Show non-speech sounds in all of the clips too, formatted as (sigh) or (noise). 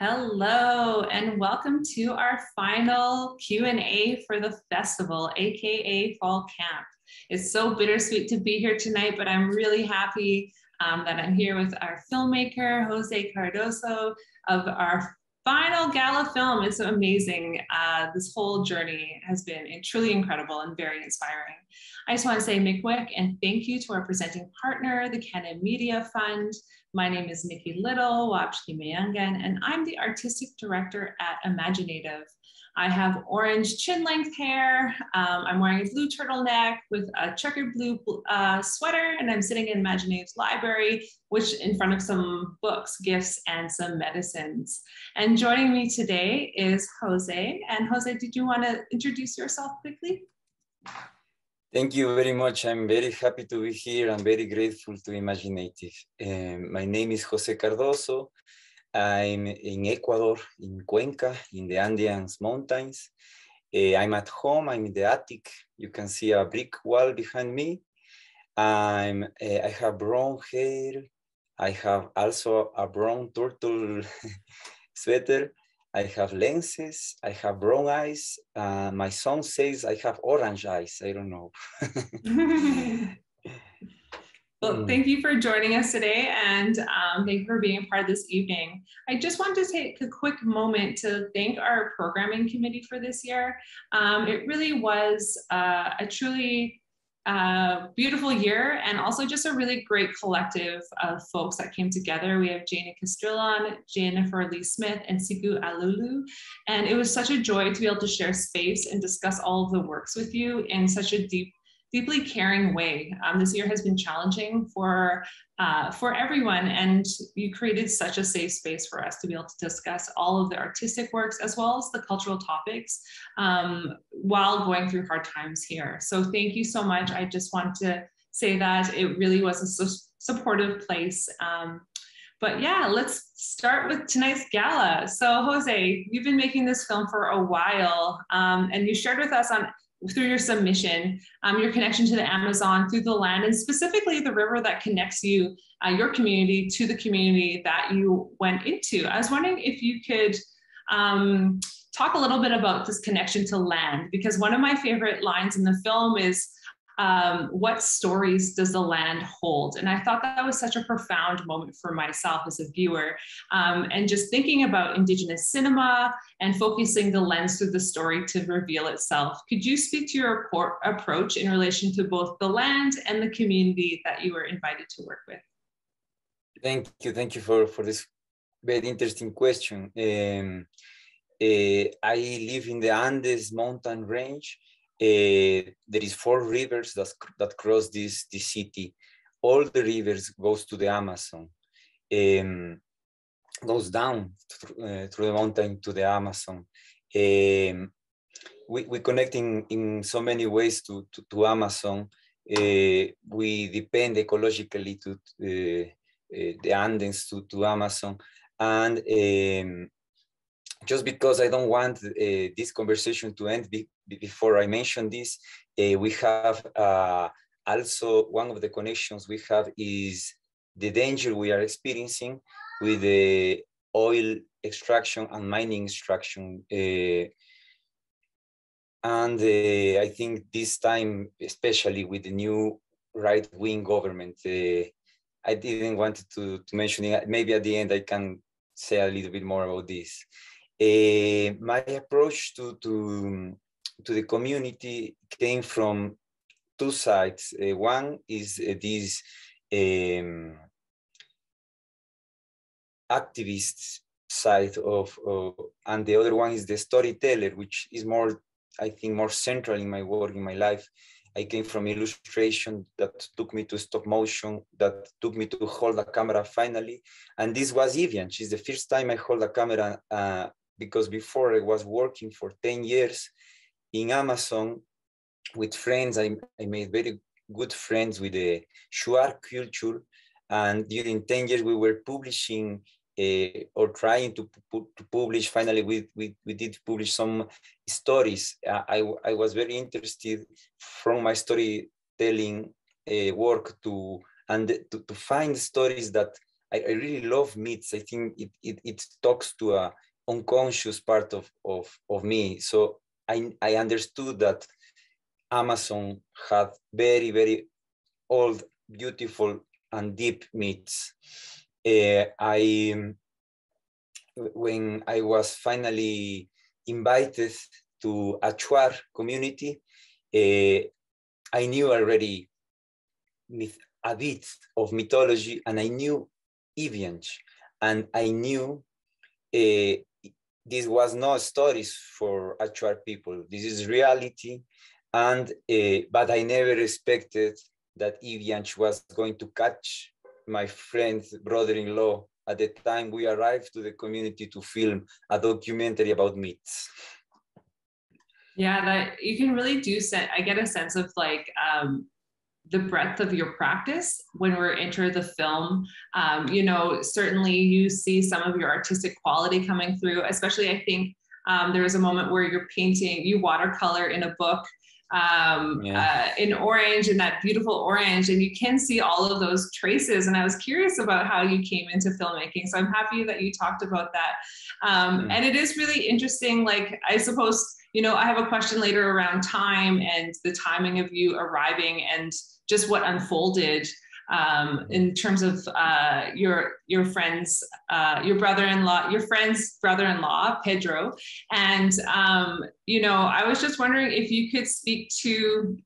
Hello and welcome to our final Q&A for the festival, aka Fall Camp. It's so bittersweet to be here tonight, but I'm really happy um, that I'm here with our filmmaker, Jose Cardoso of our final gala film. It's amazing. Uh, this whole journey has been truly incredible and very inspiring. I just want to say miigwech and thank you to our presenting partner, the Canada Media Fund, my name is Niki Little, Wapshki Mayangan, and I'm the artistic director at imagineNATIVE. I have orange chin length hair. Um, I'm wearing a blue turtleneck with a checkered blue uh, sweater, and I'm sitting in imagineNATIVE's library, which in front of some books, gifts, and some medicines. And joining me today is Jose. And Jose, did you want to introduce yourself quickly? Thank you very much. I'm very happy to be here. I'm very grateful to imagineNATIVE. Um, my name is Jose Cardoso. I'm in Ecuador, in Cuenca, in the Andean Mountains. Uh, I'm at home, I'm in the attic. You can see a brick wall behind me. I'm, uh, I have brown hair. I have also a brown turtle (laughs) sweater. I have lenses, I have brown eyes. Uh, my son says I have orange eyes. I don't know. (laughs) well, hmm. thank you for joining us today and um, thank you for being a part of this evening. I just want to take a quick moment to thank our programming committee for this year. Um, it really was uh, a truly uh, beautiful year and also just a really great collective of folks that came together. We have Jana Castrillon, Jennifer Lee Smith, and Siku Allooloo. And it was such a joy to be able to share space and discuss all of the works with you in such a deep deeply caring way. Um, this year has been challenging for uh, for everyone, and you created such a safe space for us to be able to discuss all of the artistic works as well as the cultural topics um, while going through hard times here. So thank you so much. I just want to say that it really was a su supportive place. Um, but yeah, let's start with tonight's gala. So Jose, you've been making this film for a while, um, and you shared with us on through your submission, um, your connection to the Amazon, through the land, and specifically the river that connects you, uh, your community, to the community that you went into. I was wondering if you could um, talk a little bit about this connection to land, because one of my favorite lines in the film is um, what stories does the land hold? And I thought that was such a profound moment for myself as a viewer. Um, and just thinking about Indigenous cinema and focusing the lens through the story to reveal itself. Could you speak to your approach in relation to both the land and the community that you were invited to work with? Thank you. Thank you for, for this very interesting question. Um, uh, I live in the Andes mountain range uh, there is four rivers that, that cross this, this city. All the rivers goes to the Amazon, um, goes down th uh, through the mountain to the Amazon. Um, we, we connect in, in so many ways to, to, to Amazon. Uh, we depend ecologically to uh, uh, the Andes to, to Amazon. And um, just because I don't want uh, this conversation to end be, before I mention this, uh, we have uh, also one of the connections we have is the danger we are experiencing with the oil extraction and mining extraction. Uh, and uh, I think this time, especially with the new right-wing government, uh, I didn't want to, to mention it. Maybe at the end I can say a little bit more about this. Uh, my approach to, to, to the community came from two sides. Uh, one is uh, this um, activist side of, and the other one is the storyteller, which is more, I think, more central in my work, in my life. I came from illustration that took me to stop motion, that took me to hold a camera finally. And this was Evian. She's the first time I hold a camera uh, because before I was working for 10 years in Amazon with friends. I, I made very good friends with the Shuar culture. And during 10 years, we were publishing uh, or trying to, to publish. Finally, we, we, we did publish some stories. Uh, I, I was very interested from my storytelling uh, work to and to, to find stories that I, I really love myths. I think it, it, it talks to a unconscious part of, of, of me. So I, I understood that Amazon had very, very old, beautiful, and deep myths. Uh, I, when I was finally invited to Achuar community, uh, I knew already a bit of mythology and I knew Iwianch and I knew uh, this was not stories for actual people. This is reality. And, uh, but I never expected that Iwianch was going to catch my friend's brother-in-law at the time we arrived to the community to film a documentary about myths. Yeah, that you can really do. Set, I get a sense of like um, the breadth of your practice when we're enter the film. Um, you know, certainly you see some of your artistic quality coming through. Especially, I think um, there was a moment where you're painting, you watercolor in a book um, yeah. uh, in orange and that beautiful orange and you can see all of those traces and i was curious about how you came into filmmaking so i'm happy that you talked about that um, mm. and it is really interesting like i suppose you know i have a question later around time and the timing of you arriving and just what unfolded um, in terms of uh, your your friends, uh, your brother-in-law, your friend's brother-in-law, Pedro. And um, you know, I was just wondering if you could speak to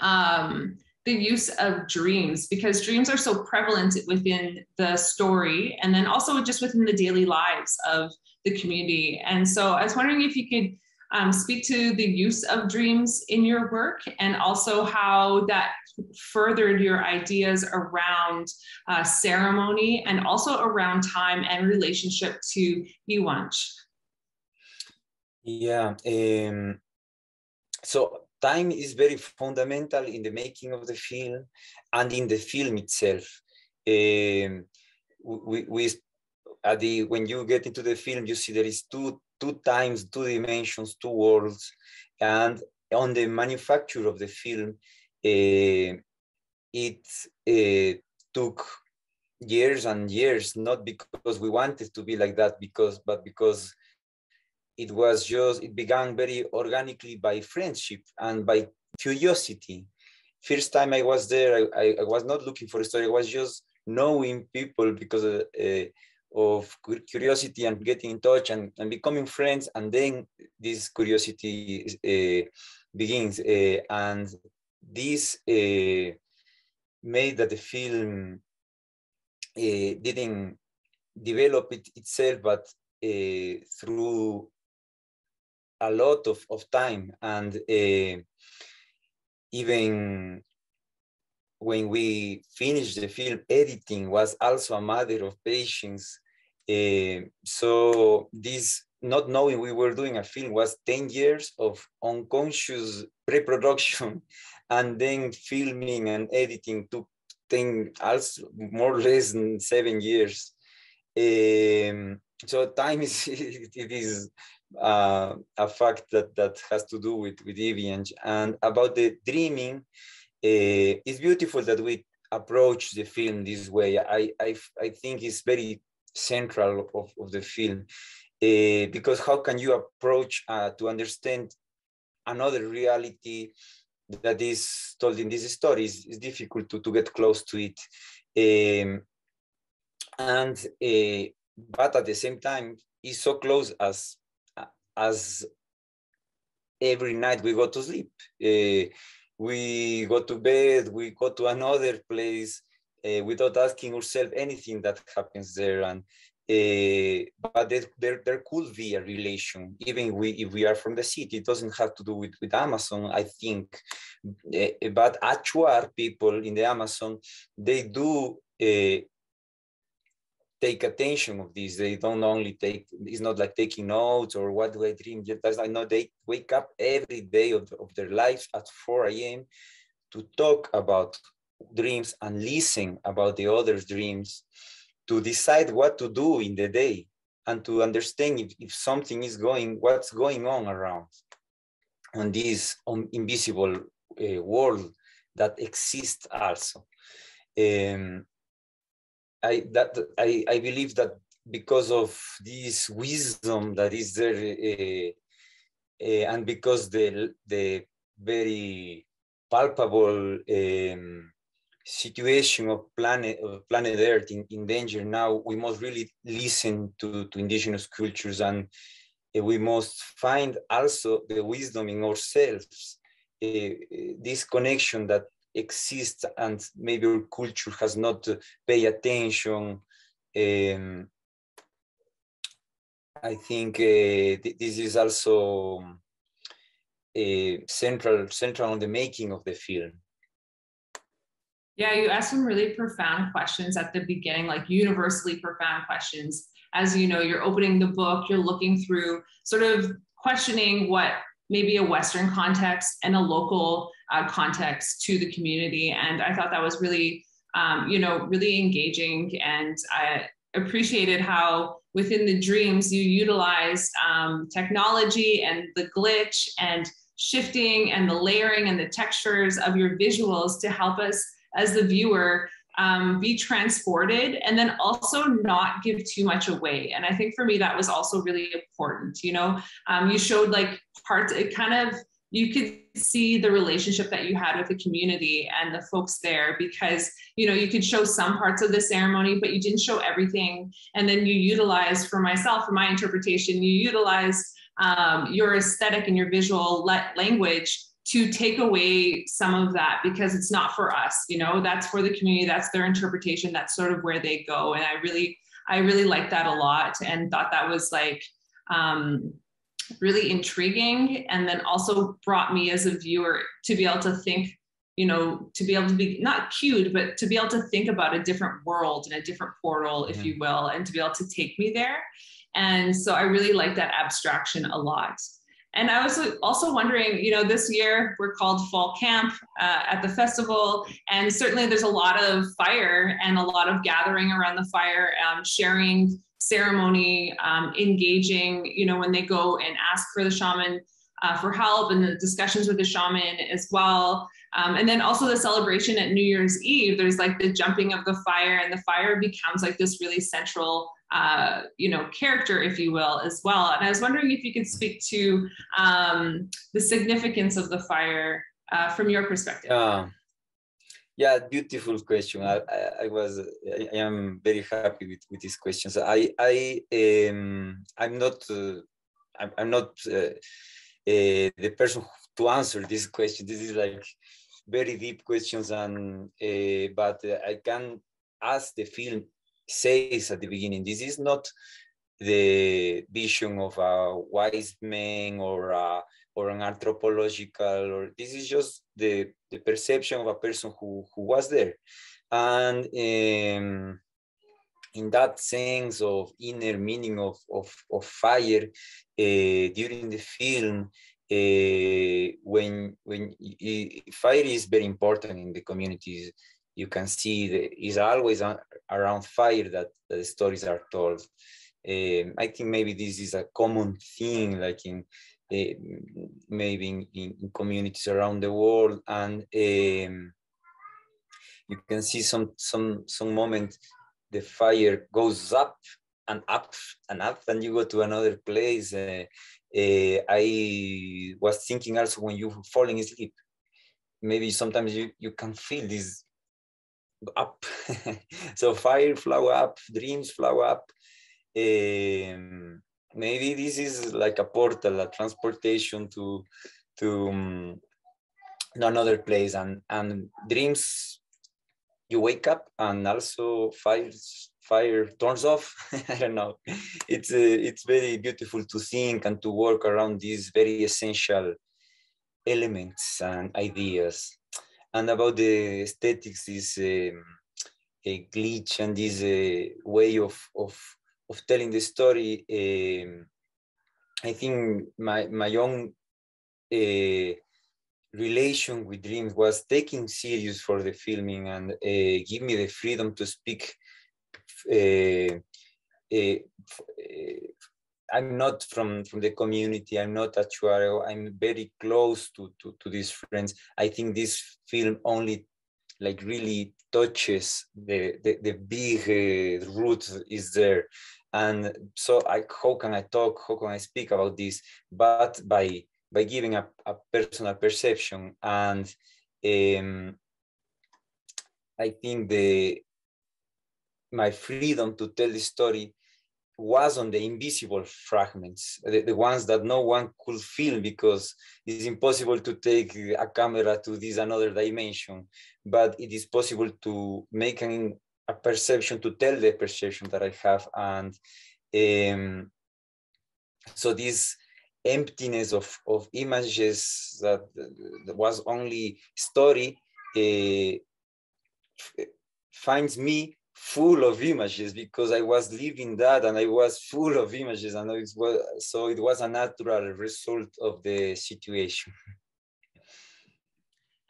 um, the use of dreams because dreams are so prevalent within the story, and then also just within the daily lives of the community. And so, I was wondering if you could. Um, speak to the use of dreams in your work and also how that furthered your ideas around uh, ceremony and also around time and relationship to Iwianch? Yeah. Um, so time is very fundamental in the making of the film and in the film itself. Um, we, we at the when you get into the film, you see there is two two times, two dimensions, two worlds, and on the manufacture of the film, it uh, took years and years, not because we wanted to be like that, because but because it was just it began very organically by friendship and by curiosity. First time I was there, I, I, was not looking for a story. I was just knowing people because of, uh, of curiosity and getting in touch and, and becoming friends. And then this curiosity uh, begins. Uh, and this uh, made that the film uh, didn't develop it itself, but uh, through a lot of, of time. And even when we finished the film editing was also a matter of patience. Uh, so this not knowing we were doing a film was 10 years of unconscious pre-production (laughs) and then filming and editing took 10 also more or less than seven years. Um, so time (laughs) is it is uh, a fact that that has to do with with Iwianch and about the dreaming uh, it's beautiful that we approach the film this way. I i, I think it's very central of, of the film uh, because how can you approach uh, to understand another reality that is told in this story is, is difficult to, to get close to it. Um, and uh, but at the same time it's so close as as every night we go to sleep. Uh, we go to bed we go to another place uh, without asking ourselves anything that happens there. And uh, but there, there, could be a relation, even we, if we are from the city. It doesn't have to do with, with Amazon, I think. Uh, but Achuar people in the Amazon, they do uh, take attention of this. They don't only take, it's not like taking notes or what do I dream. Just I know they wake up every day of, of their lives at 4 a.m. to talk about dreams and listen about the other's dreams to decide what to do in the day and to understand if, if something is going, what's going on around on this invisible uh, world that exists also. Um, I that I, I believe that because of this wisdom that is there, uh, uh, and because the the very palpable um, situation of planet of planet Earth in, in danger now, we must really listen to, to indigenous cultures and uh, we must find also the wisdom in ourselves, uh, this connection that exists and maybe our culture has not paid attention. Um, I think th this is also central central on the making of the film. Yeah, you asked some really profound questions at the beginning, like universally profound questions. As you know, you're opening the book, you're looking through, sort of questioning what maybe a Western context and a local uh, context to the community. And I thought that was really, um, you know, really engaging. And I appreciated how within the dreams you utilized um, technology and the glitch and shifting and the layering and the textures of your visuals to help us as the viewer um, be transported and then also not give too much away. And I think for me, that was also really important. You know, um, you showed like parts, it kind of, you could see the relationship that you had with the community and the folks there because you know you could show some parts of the ceremony but you didn't show everything and then you utilized for myself for my interpretation you utilized um, your aesthetic and your visual language to take away some of that because it's not for us you know? That's for the community that's their interpretation that's sort of where they go. And i really i really liked that a lot and thought that was like um, really intriguing and then also brought me as a viewer to be able to think you know to be able to be not cued but to be able to think about a different world and a different portal if mm-hmm. you will and to be able to take me there. And so i really like that abstraction a lot and I was also wondering, you know, this year we're called Fall Camp uh, at the festival, and certainly there's a lot of fire and a lot of gathering around the fire, um, sharing ceremony, um, engaging, you know, when they go and ask for the shaman uh, for help and the discussions with the shaman as well. Um, and then also the celebration at New Year's Eve, there's like the jumping of the fire, and the fire becomes like this really central uh, you know, character, if you will, as well. And I was wondering if you could speak to um, the significance of the fire uh, from your perspective. Uh, yeah, beautiful question. I, I, I, was, I am very happy with, with these questions. I, I, um, I'm not, uh, I'm, I'm, not uh, uh, the person to answer this question. This is like very deep questions, and uh, but I can ask the film says at the beginning, this is not the vision of a wise man or a, or an anthropological, or this is just the, the perception of a person who, who was there. And um, in that sense of inner meaning of, of, of fire uh, during the film, uh, when when fire is very important in the communities you can see the, is always around fire that the stories are told. Um, I think maybe this is a common thing, like in uh, maybe in, in, communities around the world, and um, you can see some some some moment the fire goes up and up and up, and you go to another place. Uh, uh, I was thinking also when you falling asleep, maybe sometimes you, you can feel this up. (laughs) so fire flow up, dreams flow up. Um, maybe this is like a portal, a transportation to to um, another place, and and dreams. You wake up, and also fire fire turns off. (laughs) I don't know. It's uh, it's very beautiful to think and to work around these very essential elements and ideas and about the aesthetics, this um, a glitch and this uh, way of, of, of telling the story, um, I think my, my own uh, relation with dreams was taking serious for the filming and uh, give me the freedom to speak uh, uh, I'm not from from the community. I'm not Achuar. I'm very close to, to to these friends. I think this film only like really touches the the, the big uh, root is there and so I, how can i talk how can i speak about this but by by giving a, a personal perception and um, i think the my freedom to tell the story was on the invisible fragments, the, the, ones that no one could feel because it's impossible to take a camera to this another dimension, but it is possible to make an, a perception, to tell the perception that I have. And um, so this emptiness of, of images that, that was only story uh, finds me full of images because I was living that and I was full of images and it was so it was a natural result of the situation.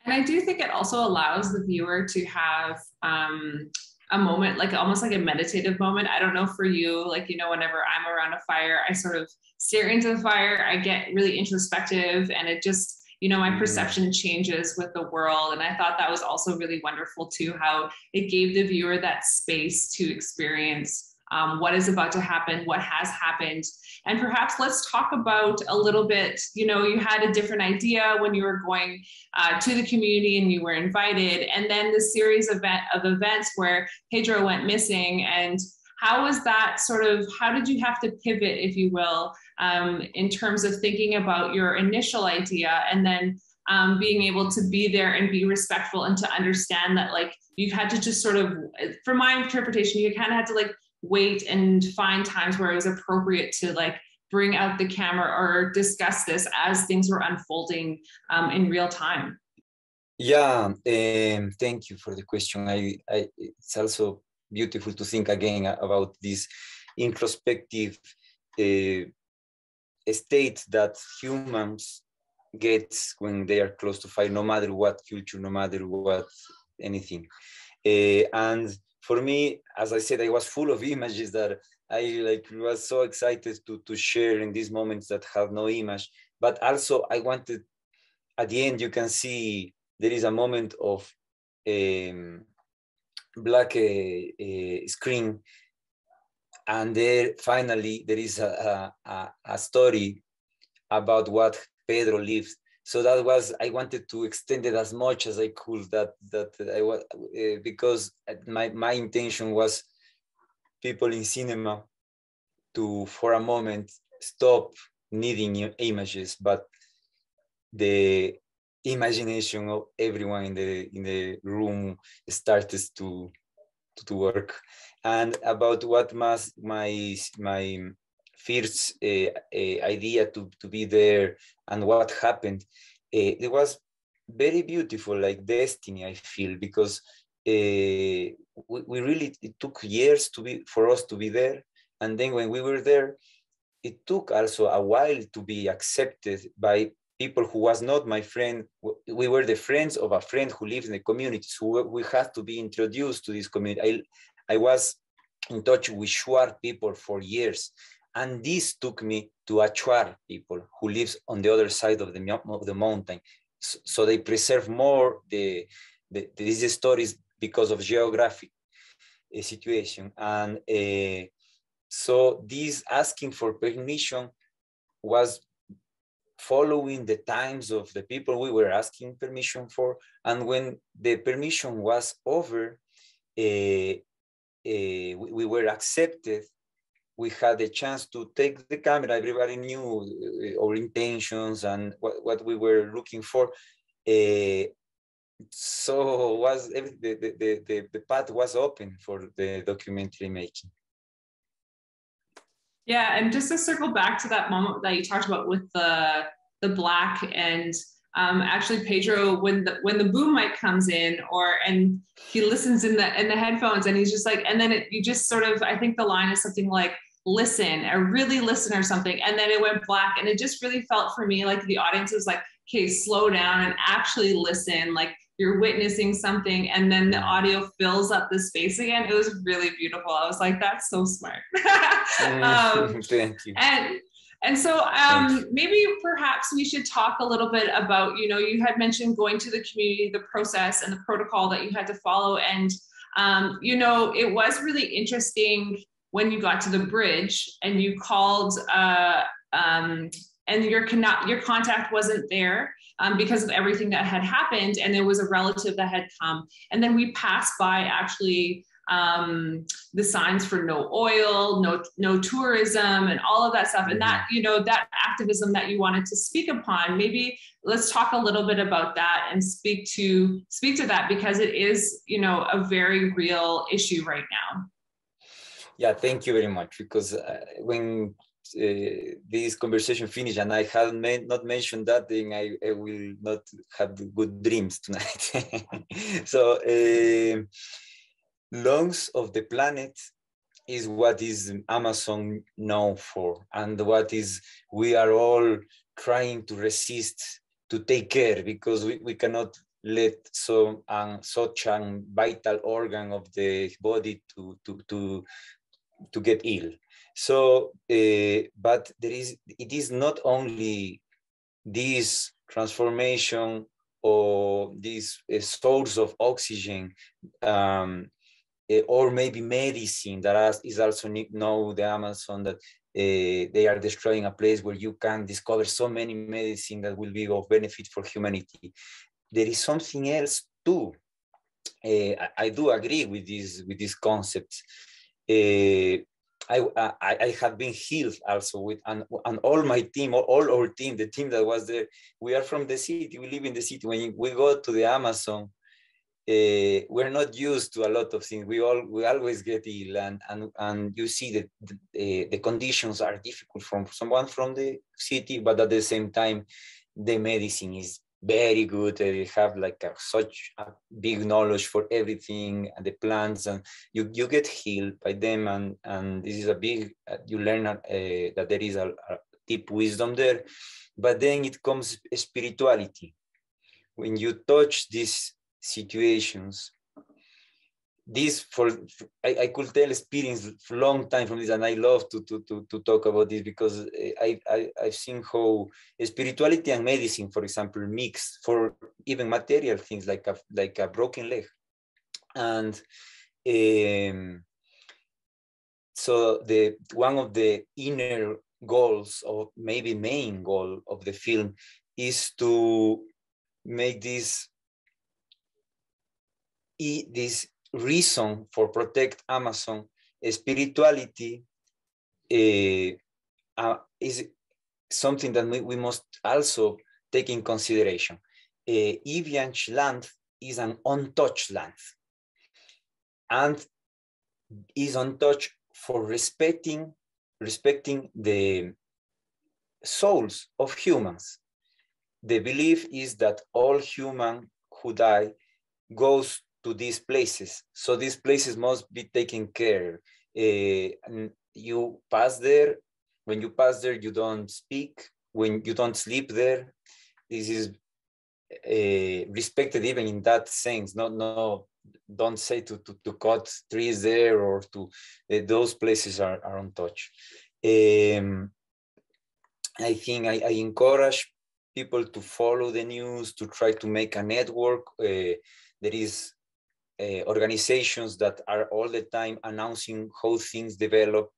And I do think it also allows the viewer to have um, a moment, like almost like a meditative moment. I don't know for you, like, you know, whenever I'm around a fire, I sort of stare into the fire, I get really introspective and it just, you know my mm-hmm. perception changes with the world. And i thought that was also really wonderful too how it gave the viewer that space to experience um, what is about to happen what has happened. And perhaps let's talk about a little bit you know you had a different idea when you were going uh, to the community and you were invited. And then the series of, event, of events where pedro went missing and how was that sort of how did you have to pivot if you will um, in terms of thinking about your initial idea and then um, being able to be there and be respectful and to understand that like you've had to just sort of for my interpretation you kind of had to like wait and find times where it was appropriate to like bring out the camera or discuss this as things were unfolding um, in real time. Yeah um, thank you for the question. I, I it's also beautiful to think again about this introspective uh, state that humans get when they are close to fire, no matter what culture, no matter what anything. Uh, and for me, as I said, I was full of (laughs) images that I like was so excited to to share in these moments that have no image. But also, I wanted at the end you can see there is a moment of um, black uh, uh, screen and there finally there is a, a, a story about what Pedro lives. So that was I wanted to extend it as much as I could. That that I was uh, because my my intention was people in cinema to for a moment stop needing images, but the imagination of everyone in the in the room started to to work. And about what was my my first uh, uh, idea to, to be there and what happened uh, it was very beautiful like destiny i feel because uh, we, we really it took years to be for us to be there. And then when we were there it took also a while to be accepted by people who was not my friend we were the friends of a friend who lives in the community. So we had to be introduced to this community. I, I was in touch with shuar people for years. And this took me to Achuar people who lives on the other side of the, of the mountain. So, so they preserve more the, the, these stories because of geographic uh, situation. And uh, so this asking for permission was following the times of the people we were asking permission for. And when the permission was over, uh, uh, we, we, were accepted. We had a chance to take the camera. Everybody knew our intentions and what, what we were looking for. Uh, so was the, the, the, the path was open for the documentary making. Yeah, and just to circle back to that moment that you talked about with the the black and um, actually Pedro when the when the boom mic comes in or and he listens in the in the headphones and he's just like and then it, you just sort of I think the line is something like listen or really listen or something and then it went black and it just really felt for me like the audience was like okay slow down and actually listen like you're witnessing something and then the audio fills up the space again. It was really beautiful. I was like that's so smart. (laughs) (laughs) Um, thank you. and And so um, maybe perhaps we should talk a little bit about, you know, you had mentioned going to the community, the process and the protocol that you had to follow. And, um, you know, it was really interesting when you got to the bridge and you called uh, um, and your, con- your contact wasn't there um, because of everything that had happened. And there was a relative that had come. And then we passed by actually um, the signs for no oil, no no tourism, and all of that stuff. And that mm-hmm. you know that activism that you wanted to speak upon. Maybe let's talk a little bit about that and speak to speak to that because it is you know a very real issue right now. Yeah, thank you very much. Because uh, when uh, this conversation finished and I had not mentioned that, then I, I, will not have good dreams tonight. (laughs) so. Uh, lungs of the planet is what is Amazon known for and what is we are all trying to resist to take care because we, we cannot let so um, such a vital organ of the body to to to to get ill so uh, but there is it is not only this transformation or this uh, source of oxygen um, uh, or maybe medicine that is also know the Amazon that uh, they are destroying a place where you can discover so many medicine that will be of benefit for humanity. There is something else too. Uh, I, I, do agree with this with these concepts. I, I, I have been healed also with and, and all my team, all, all our team, the team that was there. We are from the city. We live in the city. When we go to the Amazon, uh, we're not used to a lot of things. We all we always get ill, and and and you see that the, uh, the conditions are difficult from someone from the city, but at the same time, the medicine is very good. They have like a, such a big knowledge for everything and the plants, and you you get healed by them, and and this is a big. Uh, you learn uh, that there is a, a deep wisdom there, but then it comes spirituality. When you touch these situations this for I, I could tell experience long time from this and i love to to to, to talk about this because I, I i've seen how spirituality and medicine for example mix for even material things like a like a broken leg. And um, so the one of the inner goals or maybe main goal of the film is to make this this reason for protect Amazon spirituality uh, uh, is something that we, we, must also take in consideration. Uh, land is an untouched land and is untouched for respecting respecting the souls of humans. The belief is that all human who die goes to these places. So these places must be taken care. Uh, you pass there. When you pass there, you don't speak. When you don't sleep there, this is uh, respected even in that sense. Not no, don't say to to, to cut trees there or to uh, those places are are untouched. Um, I think I, I, encourage people to follow the news to try to make a network. Uh, there is uh, organizations that are all the time announcing how things develop.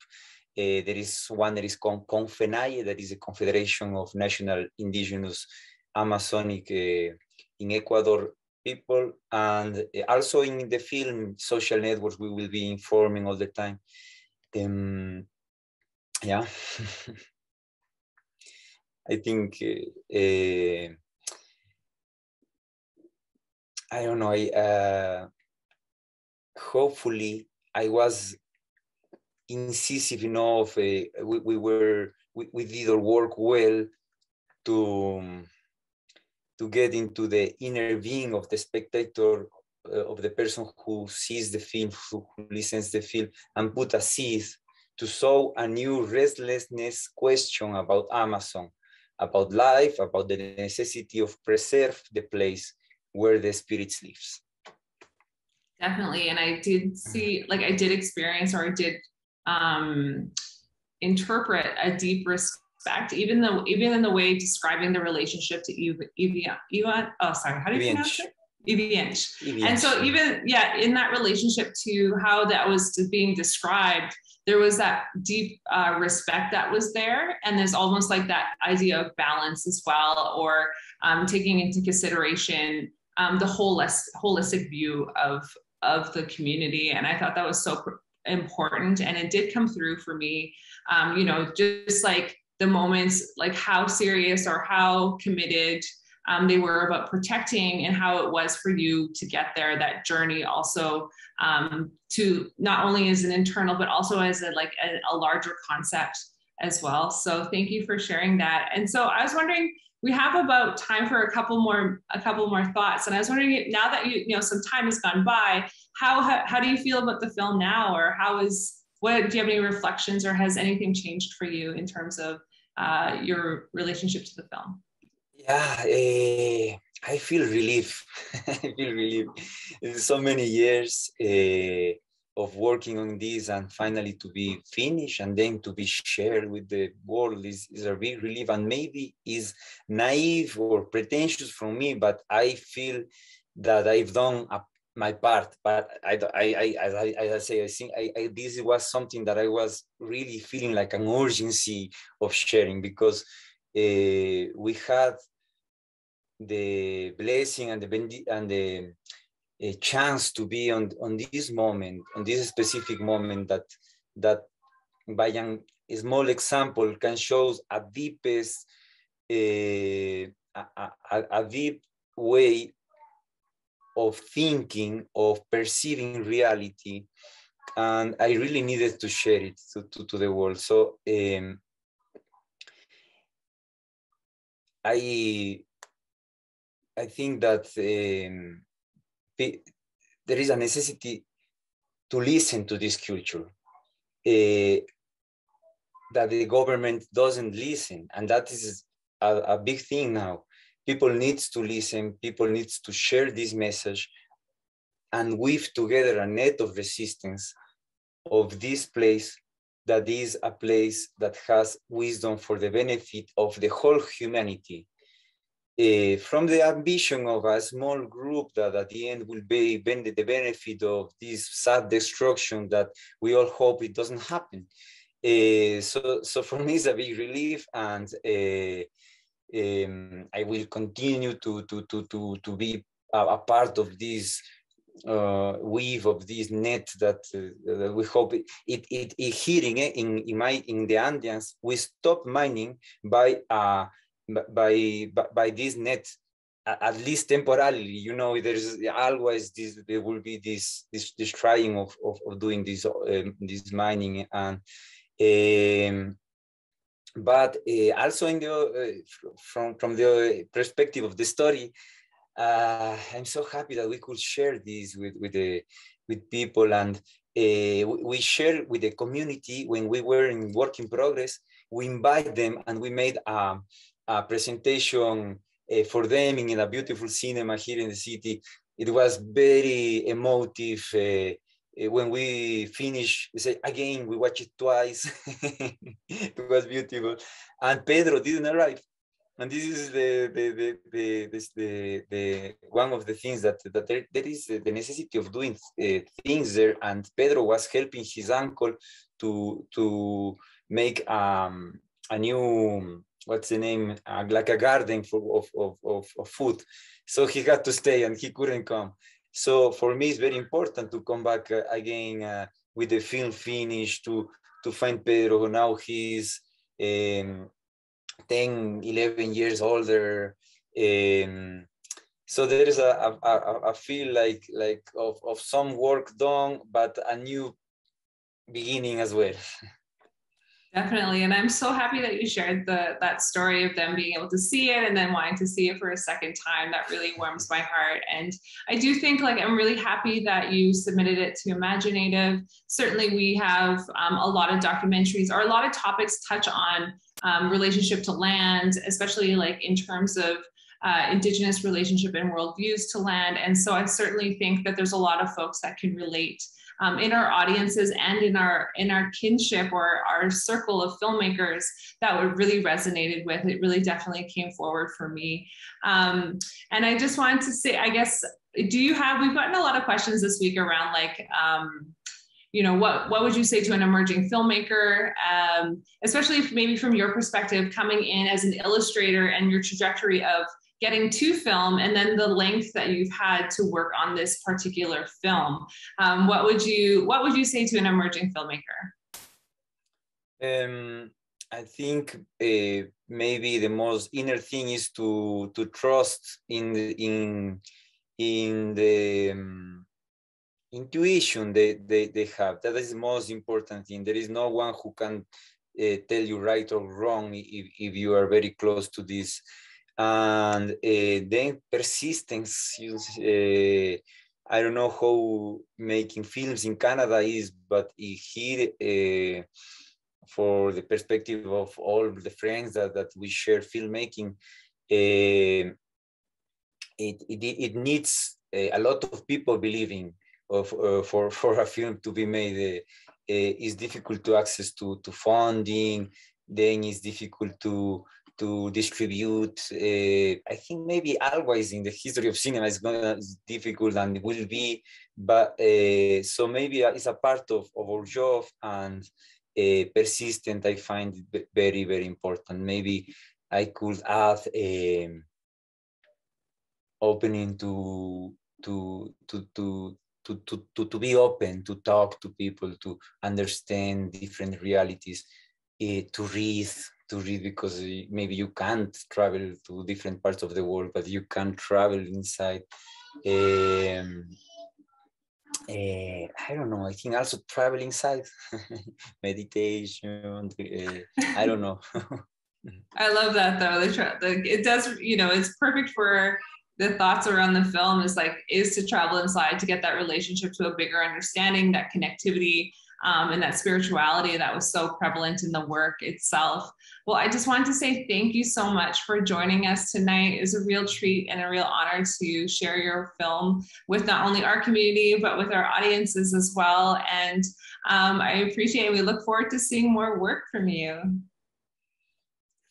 Uh, there is one that is called CONFENAIE, that is a Confederation of National Indigenous Amazonic uh, in Ecuador people. And also in the film social networks, we will be informing all the time. Um, yeah. (laughs) I think uh, I don't know. I, uh, hopefully I was incisive enough. Uh, we, we were we, we did our work well to to get into the inner being of the spectator uh, of the person who sees the film who, who listens the film and put a seed to sow a new restlessness question about amazon about life about the necessity of preserve the place where the spirits lives definitely and i did see like i did experience or i did um interpret a deep respect even though even in the way describing the relationship to Evian, Evian, oh sorry, how do you pronounce it? Evian. And so even yeah, in that relationship to how that was being described, there was that deep uh, respect that was there, and there's almost like that idea of balance as well, or um, taking into consideration um, the whole holistic view of of the community. And I thought that was so important, and it did come through for me. Um, you know, just like the moments, like how serious or how committed um, they were about protecting and how it was for you to get there that journey also um, to not only as an internal but also as a like a, a, larger concept as well. So thank you for sharing that. And so i was wondering we have about time for a couple more a couple more thoughts. And i was wondering now that you you know some time has gone by how how, how do you feel about the film now? Or how is what do you have any reflections or has anything changed for you in terms of uh, your relationship to the film? Yeah, uh, I feel relief. (laughs) I feel relief. It's so many years uh, of working on this and finally to be finished and then to be shared with the world is, is a big relief and maybe is naive or pretentious from me, but I feel that I've done a, my part. But I, I, I, as I, as I say, I think I, I, this was something that I was really feeling like an urgency of sharing because uh, we had the blessing and the and the a chance to be on on this moment, on this specific moment that that by a small example can show a deepest uh, a, a, a deep way of thinking of perceiving reality. And i really needed to share it to, to, to the world. So um, i I think that um, there is a necessity to listen to this culture. Uh, that the government doesn't listen, and that is a, a big thing now. People needs to listen. People needs to share this message, and weave together a net of resistance of this place that is a place that has wisdom for the benefit of the whole humanity uh, from the ambition of a small group that at the end will be the benefit of this sad destruction that we all hope it doesn't happen. Uh, so, so for me, it's a big relief, and uh, um, I will continue to to to to to be a, a part of this uh, weave of this net that, uh, that we hope it, it, it, it hitting in, in my in the Andeans. We stop mining by uh, by by this net at least temporarily you know there's always this there will be this this, this trying of, of, of doing this um, this mining and um, but uh, also in the uh, from from the perspective of the story uh, i'm so happy that we could share this with with the with people and uh, we share with the community when we were in work in progress we invite them and we made a, a presentation uh, for them in a beautiful cinema here in the city. It was very emotive. Uh, when we finished, we say again, we watched it twice. (laughs) it was beautiful. And Pedro didn't arrive. And this is the the the the, this, the, the one of the things that that there, there is the necessity of doing uh, things there. And Pedro was helping his uncle to to make um, a new what's the name, uh, like a garden for, of, of, of, of food. So he had to stay and he couldn't come. So for me, it's very important to come back uh, again uh, with the film finish to, to find Pedro. Now he's um, 10, 11 years older. Um, so there is a, a, a, feel like like of, of some work done, but a new beginning as well. (laughs) Definitely. And I'm so happy that you shared the that story of them being able to see it and then wanting to see it for a second time. That really warms my heart. And I do think like I'm really happy that you submitted it to imagineNATIVE. Certainly we have um, a lot of documentaries or a lot of topics touch on um, relationship to land, especially like in terms of uh, indigenous relationship and worldviews to land. And so I certainly think that there's a lot of folks that can relate um, in our audiences and in our in our kinship or our circle of filmmakers that would really resonated with. It really definitely came forward for me. Um, and I just wanted to say, I guess, do you have? We've gotten a lot of questions this week around like. Um, you know what what would you say to an emerging filmmaker um, especially maybe from your perspective coming in as an illustrator and your trajectory of getting to film and then the length that you've had to work on this particular film um, what would you what would you say to an emerging filmmaker um, i think uh, maybe the most inner thing is to to trust in the, in in the um, intuition they, they, they have. That is the most important thing. There is no one who can uh, tell you right or wrong if, if you are very close to this. And uh, then persistence, uh, I don't know how making films in Canada is, but here, uh, for the perspective of all the friends that, that we share filmmaking, uh, it, it, it needs a lot of people believing of, uh, for, for a film to be made uh, is difficult to access to, to funding, then it's difficult to to distribute. Uh, I think maybe always in the history of cinema is gonna difficult and will be, but uh, so maybe it's a part of, of our job and uh, persistent. I find it very very important. Maybe I could add um, opening to to to to to, to, to, to be open, to talk to people, to understand different realities, uh, to read, to read because maybe you can't travel to different parts of the world, but you can travel inside. Um, uh, I don't know. I think also travel inside, (laughs) meditation. Uh, I don't know. (laughs) I love that though. The, the, it does, you know, it's perfect for the thoughts around the film is like is to travel inside to get that relationship to a bigger understanding that connectivity um, and that spirituality that was so prevalent in the work itself well i just wanted to say thank you so much for joining us tonight it's a real treat and a real honor to share your film with not only our community but with our audiences as well and um, i appreciate it we look forward to seeing more work from you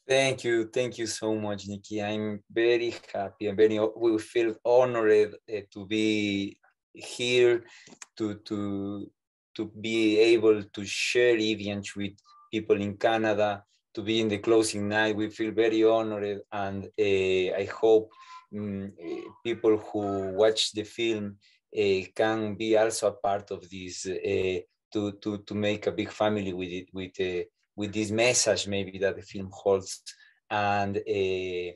Thank you, thank you so much, Niki. I'm very happy. I'm very. We feel honored uh, to be here, to to to be able to share events with people in Canada, to be in the closing night. We feel very honored, and uh, I hope um, people who watch the film uh, can be also a part of this to to to make a big family with it with with this message maybe that the film holds. And uh,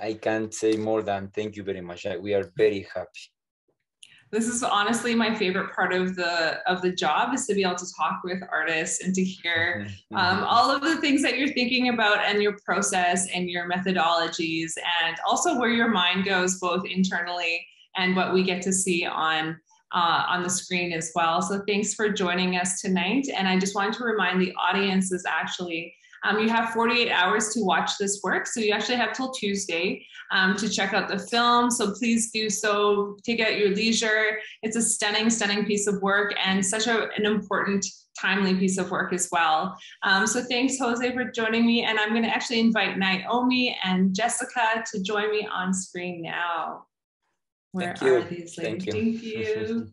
I can't say more than thank you very much. We are very happy. This is honestly my favorite part of the of the job is to be able to talk with artists and to hear mm-hmm. um, all of the things that you're thinking about and your process and your methodologies and also where your mind goes both internally and what we get to see on uh, on the screen as well. So thanks for joining us tonight. And I just wanted to remind the audience is actually um, you have 48 hours to watch this work. So you actually have till Tuesday um, to check out the film. So please do so. Take out your leisure. It's a stunning, stunning piece of work and such a, an important timely piece of work as well. Um, so thanks, José, for joining me. And I'm going to actually invite Naomi and Jessica to join me on screen now. Where Thank are these ladies? Thank you. Thank you.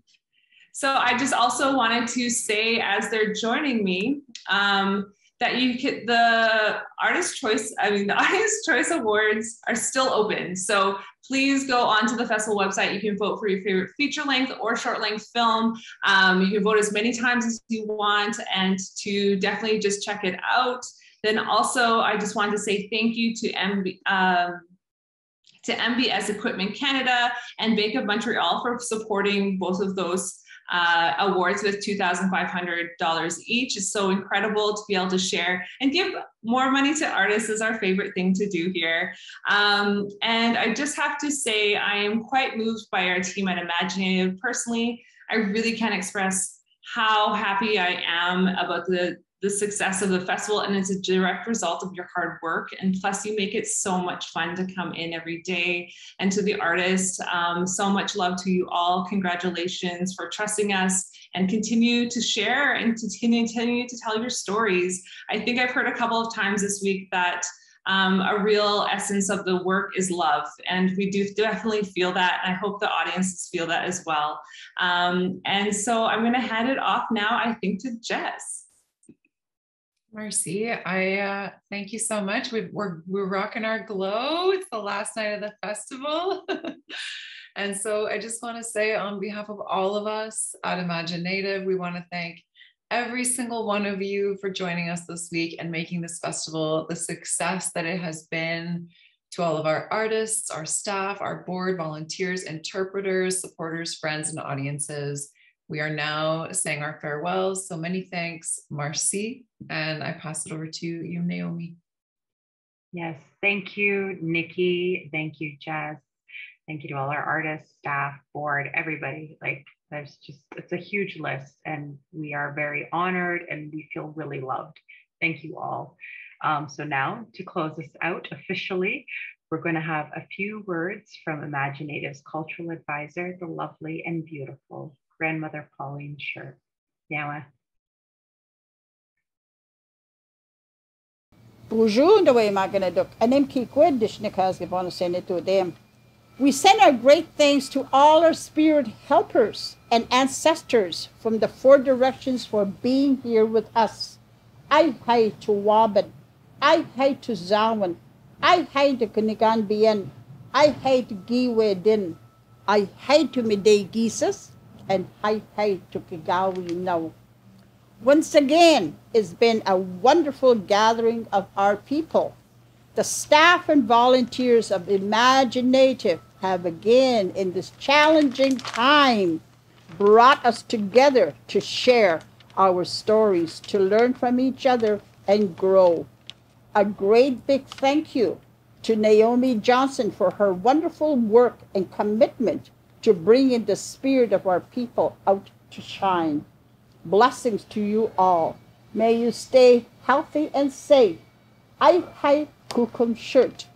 so I just also wanted to say, as they're joining me, um, that you could the artist choice i mean the (laughs) artist choice awards are still open. So please go onto the festival website. You can vote for your favorite feature length or short length film. Um, you can vote as many times as you want and to definitely just check it out. Then also i just wanted to say thank you to MB, um, to MBS Equipment Canada and Bank of Montreal for supporting both of those uh, awards with $2,500 each. It's so incredible to be able to share and give more money to artists is our favorite thing to do here. Um, and I just have to say, I am quite moved by our team at imagineNATIVE. Personally, I really can't express how happy I am about the the success of the festival and it's a direct result of your hard work and plus you make it so much fun to come in every day and to the artists um, so much love to you all congratulations for trusting us and continue to share and to continue to tell your stories i think i've heard a couple of times this week that um, a real essence of the work is love. And we do definitely feel that. And I hope the audiences feel that as well. Um, and so I'm going to hand it off now, I think, to Jess. Marcy, I uh, thank you so much. we we're we're rocking our glow. It's the last night of the festival, (laughs) and so I just want to say, on behalf of all of us at imagineNATIVE, we want to thank every single one of you for joining us this week and making this festival the success that it has been. To all of our artists, our staff, our board, volunteers, interpreters, supporters, friends, and audiences. We are now saying our farewells. So many thanks, Marcy. And I pass it over to you, Naomi. Yes, thank you, Niki. Thank you, Jess. Thank you to all our artists, staff, board, everybody. Like, there's just, it's a huge list, and we are very honored and we feel really loved. Thank you all. Um, so, now to close this out officially, we're going to have a few words from imagineNATIVE's cultural advisor, the lovely and beautiful grandmother Pauline Shirt. Yawa. Bonjour, the way Maganaduk, and them kikwed dishnikas gibon to them. We send our great thanks to all our spirit helpers and ancestors from the four directions for being here with us. I hi to Waban. I hi to Zawan. I hi to Kunigan Bien. I hi to Giwe Din. I hi to Midday Gises and hi hi to Kigawi now. Once again, it's been a wonderful gathering of our people. The staff and volunteers of imagineNATIVE have again, in this challenging time, brought us together to share our stories, to learn from each other and grow. A great big thank you to Naomi Johnson for her wonderful work and commitment to bring in the spirit of our people out to shine. Blessings to you all. May you stay healthy and safe. I hide Kukum shirt.